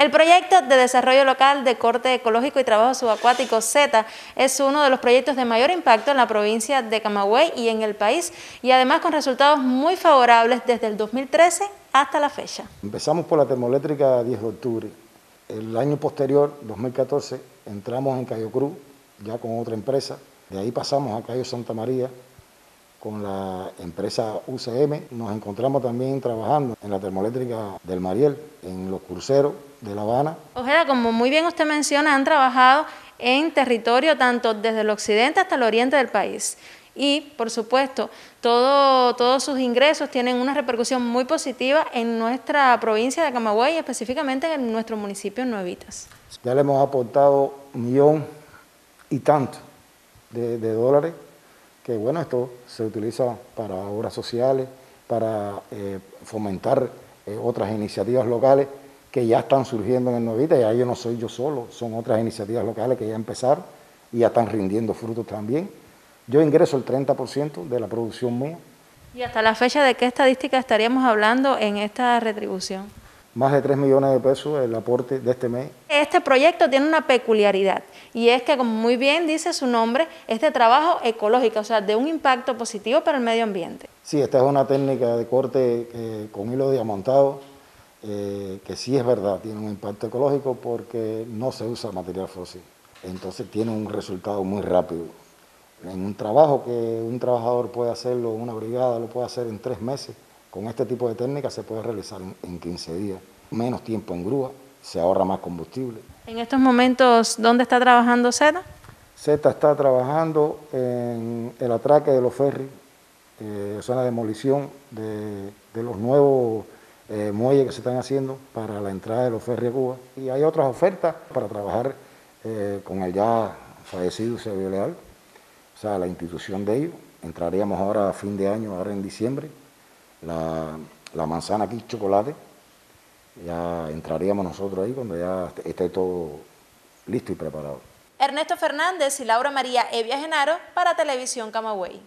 El proyecto de desarrollo local de corte ecológico y trabajo subacuático Z es uno de los proyectos de mayor impacto en la provincia de Camagüey y en el país y además con resultados muy favorables desde el 2013 hasta la fecha. Empezamos por la termoeléctrica 10 de octubre. El año posterior, 2014, entramos en Cayo Cruz ya con otra empresa. De ahí pasamos a Cayo Santa María con la empresa UCM. Nos encontramos también trabajando en la termoeléctrica del Mariel, en los cruceros de La Habana. Ojeda, como muy bien usted menciona, han trabajado en territorio tanto desde el occidente hasta el oriente del país. Y, por supuesto, todo, todos sus ingresos tienen una repercusión muy positiva en nuestra provincia de Camagüey, específicamente en nuestro municipio Nuevitas. Ya le hemos aportado un millón y tanto de, de dólares que bueno, esto se utiliza para obras sociales, para eh, fomentar eh, otras iniciativas locales que ya están surgiendo en el Novita, ya yo no soy yo solo, son otras iniciativas locales que ya empezaron y ya están rindiendo frutos también. Yo ingreso el 30% de la producción mía. ¿Y hasta la fecha de qué estadística estaríamos hablando en esta retribución? más de 3 millones de pesos el aporte de este mes. Este proyecto tiene una peculiaridad y es que, como muy bien dice su nombre, es de trabajo ecológico, o sea, de un impacto positivo para el medio ambiente. Sí, esta es una técnica de corte eh, con hilo diamantado, eh, que sí es verdad, tiene un impacto ecológico porque no se usa material fósil. Entonces tiene un resultado muy rápido. En un trabajo que un trabajador puede hacerlo, una brigada lo puede hacer en tres meses, con este tipo de técnica se puede realizar en, 15 días, menos tiempo en grúa, se ahorra más combustible. En estos momentos, ¿dónde está trabajando Z? Z está trabajando en el atraque de los ferries, eh, o sea, la demolición de, los nuevos eh, muelles que se están haciendo para la entrada de los ferries a Cuba. Y hay otras ofertas para trabajar eh, con el ya fallecido Eusebio Leal, o sea, la institución de ellos. Entraríamos ahora a fin de año, ahora en diciembre, la, manzana aquí, chocolate, ya entraríamos nosotros ahí cuando ya esté todo listo y preparado. Ernesto Fernández y Laura María Evia Genaro para Televisión Camagüey.